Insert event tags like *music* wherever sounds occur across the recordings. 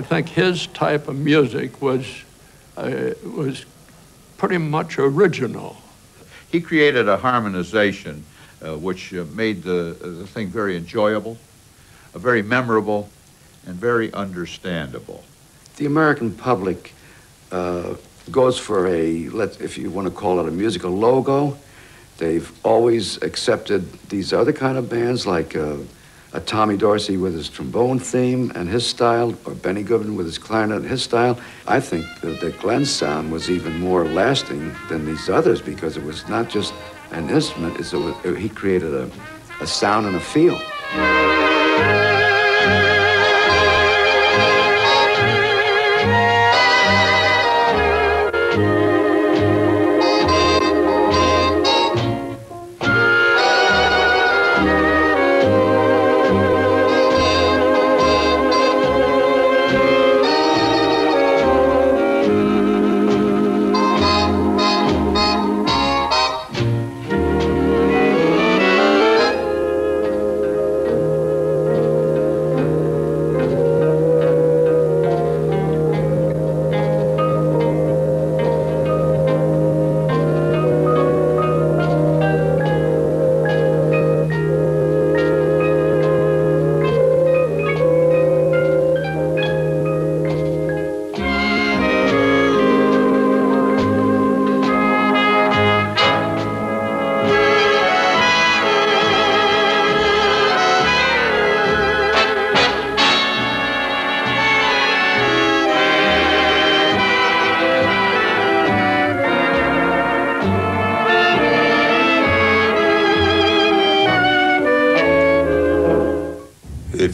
I think his type of music was, uh, was pretty much original. He created a harmonization uh, which uh, made the, the thing very enjoyable, uh, very memorable, and very understandable. The American public uh, goes for a, let if you want to call it a musical logo. They've always accepted these other kind of bands like uh, a Tommy Dorsey with his trombone theme and his style, or Benny Goodman with his clarinet and his style. I think that, that Glenn's sound was even more lasting than these others because it was not just an instrument, it's it, he created a, a sound and a feel.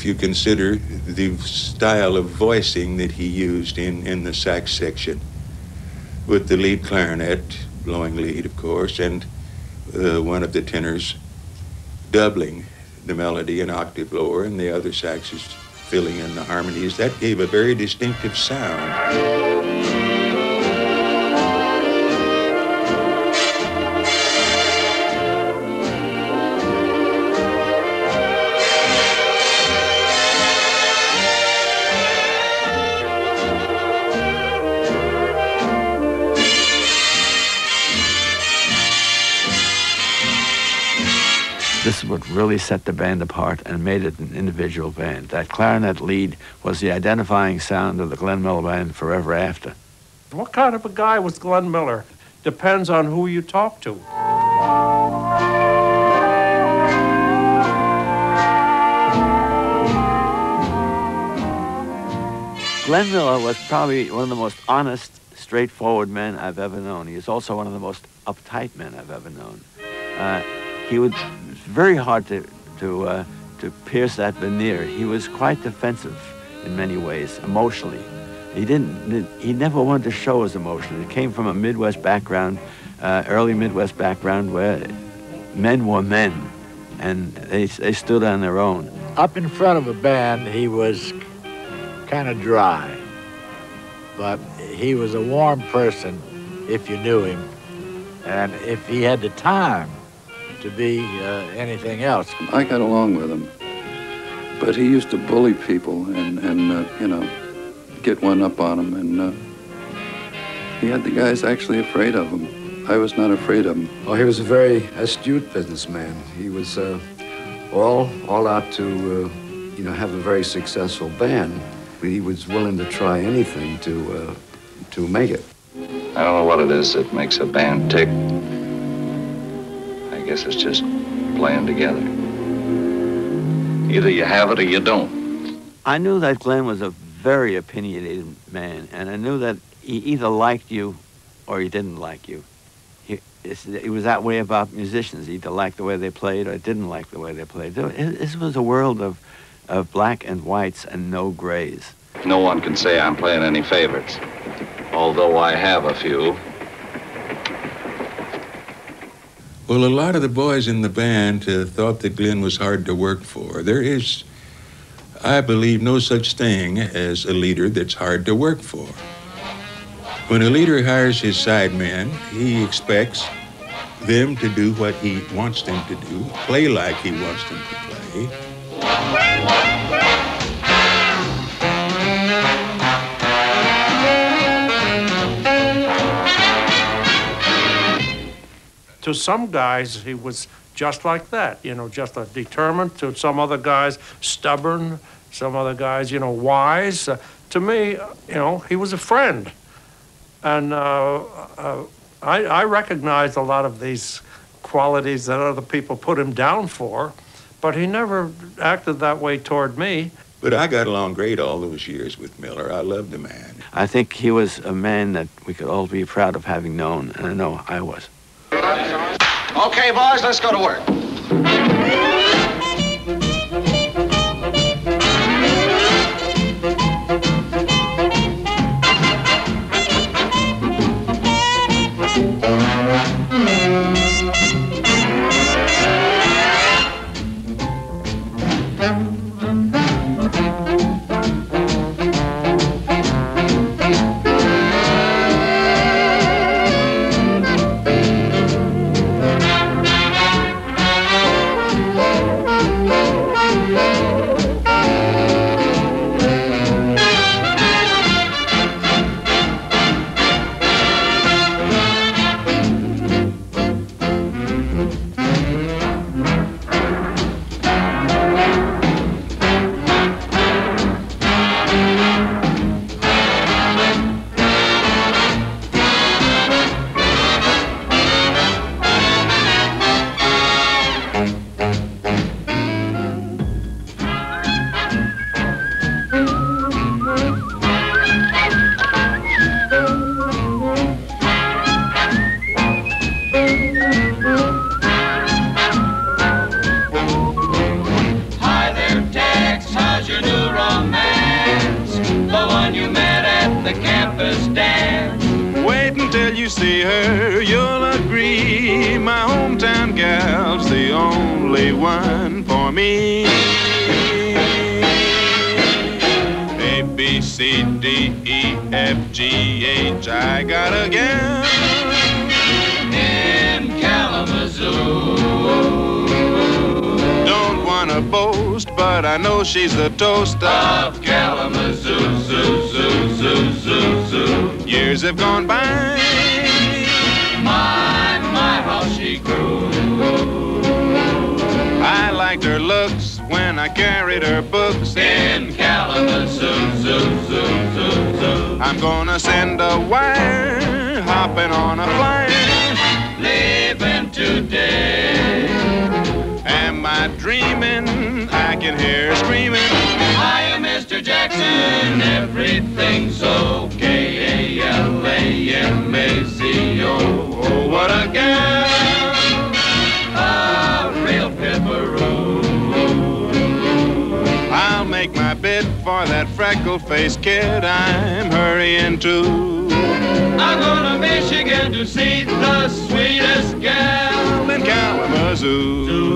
You consider the style of voicing that he used in, in the sax section, with the lead clarinet blowing lead, of course, and uh, one of the tenors doubling the melody an octave lower, and the other saxes filling in the harmonies. That gave a very distinctive sound. This is what really set the band apart and made it an individual band. That clarinet lead was the identifying sound of the Glenn Miller Band forever after. What kind of a guy was Glenn Miller? Depends on who you talk to. Glenn Miller was probably one of the most honest, straightforward men I've ever known. He is also one of the most uptight men I've ever known. Uh, he would very hard to to uh, to pierce that veneer. He was quite defensive in many ways, emotionally. He didn't. He never wanted to show his emotion. It came from a Midwest background, uh, early Midwest background, where men were men, and they they stood on their own. Up in front of a band, he was kind of dry, but he was a warm person if you knew him, and if he had the time to be uh, anything else. I got along with him, but he used to bully people and, and uh, you know, get one up on him. and uh, he had the guys actually afraid of him. I was not afraid of him. Oh, he was a very astute businessman. He was uh, all all out to, uh, you know, have a very successful band. He was willing to try anything to uh, to make it. I don't know what it is that makes a band tick guess it's just playing together. Either you have it or you don't. I knew that Glenn was a very opinionated man, and I knew that he either liked you or he didn't like you. He, he was that way about musicians. He either liked the way they played or didn't like the way they played. This was a world of, of black and whites and no grays. No one can say I'm playing any favorites, although I have a few. Well, a lot of the boys in the band uh, thought that Glenn was hard to work for. There is, I believe, no such thing as a leader that's hard to work for. When a leader hires his sidemen, he expects them to do what he wants them to do, play like he wants them to play. To some guys, he was just like that, you know, just a determined. To some other guys, stubborn. Some other guys, you know, wise. Uh, to me, you know, he was a friend. And uh, uh, I, I recognized a lot of these qualities that other people put him down for, but he never acted that way toward me. But I got along great all those years with Miller. I loved the man. I think he was a man that we could all be proud of having known, and I know I was. Okay, boys, let's go to work. Her, you'll agree. My hometown gal's the only one for me. A, B, C, D, E, F, G, H, I got a gal. In Kalamazoo. Don't wanna boast, but I know she's the toast Of Kalamazoo, zoo, zoo, zoo, zoo, zoo. Years have gone by. My, my, how she grew. I liked her looks when I carried her books In Kalamazoo, zoo, zoo, zoo, zoo. I'm gonna send a wire, hopping on a flyer. Leaving today. Am I dreaming? I can hear her screaming. Hiya, Mr. Jackson. Everything's okay. For that freckle-faced kid I'm hurrying to. I'm going to Michigan to see the sweetest gal. In Kalamazoo. Zoo, Kalamazoo.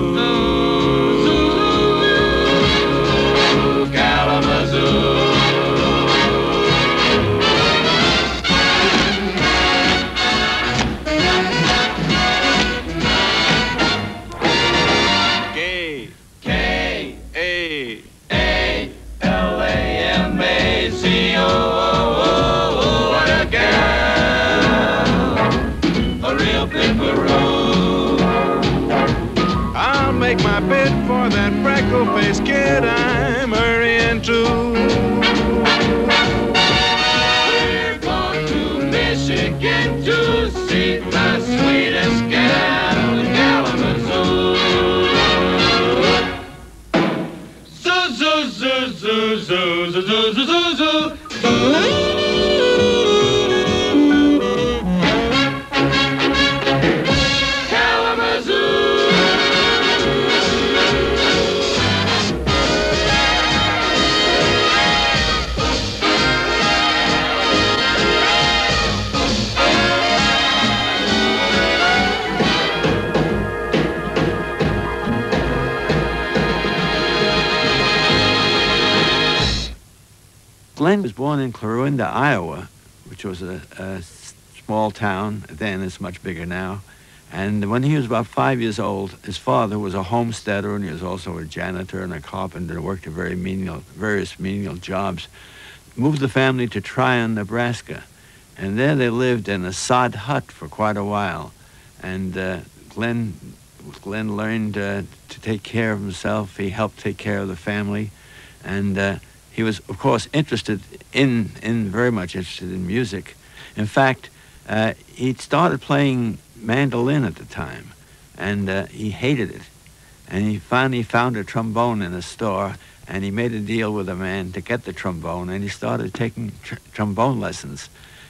A gal, a real pipperoo. I'll make my bid for that freckle-faced kid I'm hurrying to. Glenn was born in Clarinda, Iowa, which was a small town then. It's much bigger now. And when he was about five years old, his father was a homesteader and he was also a janitor and a carpenter and worked at very menial, various menial jobs. Moved the family to Tryon, Nebraska. And there they lived in a sod hut for quite a while. And uh, Glenn, Glenn learned uh, to take care of himself. He helped take care of the family, and uh, he was, of course, interested in, in very much interested in music. In fact, uh, he started playing mandolin at the time, and uh, he hated it. And he finally found a trombone in a store, and he made a deal with a man to get the trombone, and he started taking tr- trombone lessons.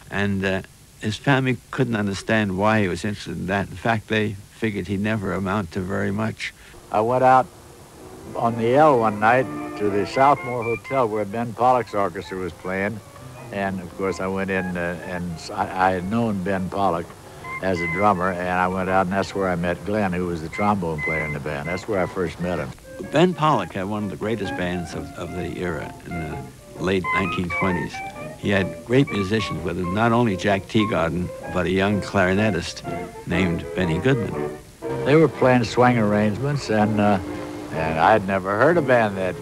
And uh, his family couldn't understand why he was interested in that. In fact, they figured he'd never amount to very much. I went out on the L one night to the Southmoor Hotel where Ben Pollack's orchestra was playing. And of course, I went in uh, and I, I had known Ben Pollack as a drummer, and I went out and that's where I met Glenn, who was the trombone player in the band. That's where I first met him. Ben Pollack had one of the greatest bands of, of the era in the late 1920s. He had great musicians with him, not only Jack Teagarden, but a young clarinetist named Benny Goodman. They were playing swing arrangements, and uh, and I'd never heard a band that.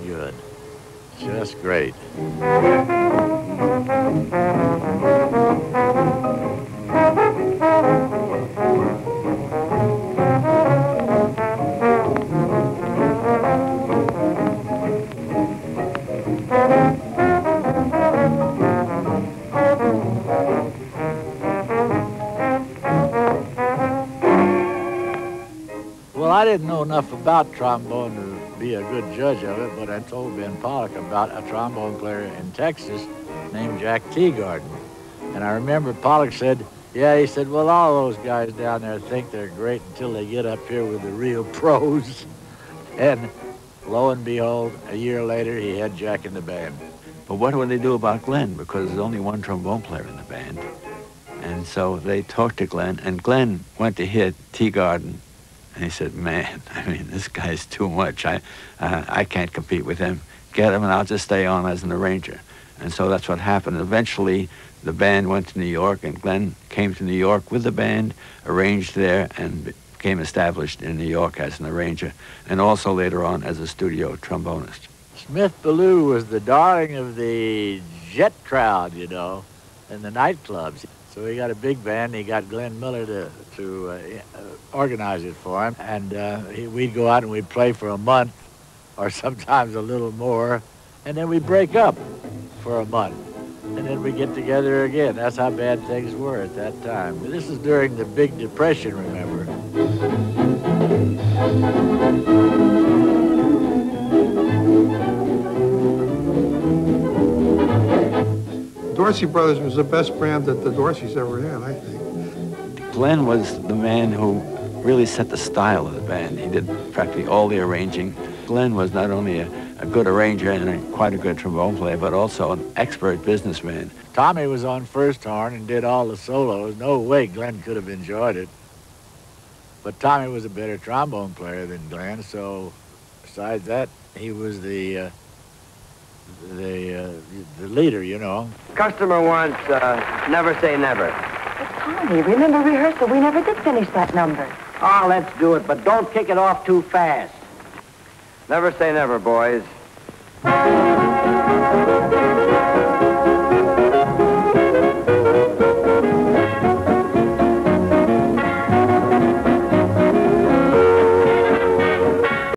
Just great. Well, I didn't know enough about trombone be a good judge of it, but I told Ben Pollack about a trombone player in Texas named Jack Teagarden. And I remember Pollack said, yeah, he said, well, all those guys down there think they're great until they get up here with the real *laughs* pros. And lo and behold, a year later, he had Jack in the band. But what would they do about Glenn? Because there's only one trombone player in the band. And so they talked to Glenn, and Glenn went to hit Teagarden. And he said, man, I mean, this guy's too much. I, uh, I can't compete with him. Get him, and I'll just stay on as an arranger. And so that's what happened. Eventually, the band went to New York, and Glenn came to New York with the band, arranged there, and became established in New York as an arranger, and also later on as a studio trombonist. Smith Ballew was the darling of the jet crowd, you know, in the nightclubs. So he got a big band. He got Glenn Miller to, to uh, organize it for him. And uh, he, we'd go out and we'd play for a month or *laughs* sometimes a little more. And then we'd break up for a month. And then we get together again. That's how bad things were at that time. This is during the Big Depression, remember. Dorsey Brothers was the best band that the Dorseys ever had, I think. Glenn was the man who really set the style of the band. He did practically all the arranging. Glenn was not only a, a good arranger and a, quite a good trombone player, but also an expert businessman. Tommy was on first horn and did all the solos. No way Glenn could have enjoyed it. But Tommy was a better trombone player than Glenn, so besides that, he was the uh, the uh, the leader, you know. Customer wants uh, Never Say Never. Tommy, remember rehearsal? We never did finish that number. Oh, let's do it, but don't kick it off too fast. Never say never, boys.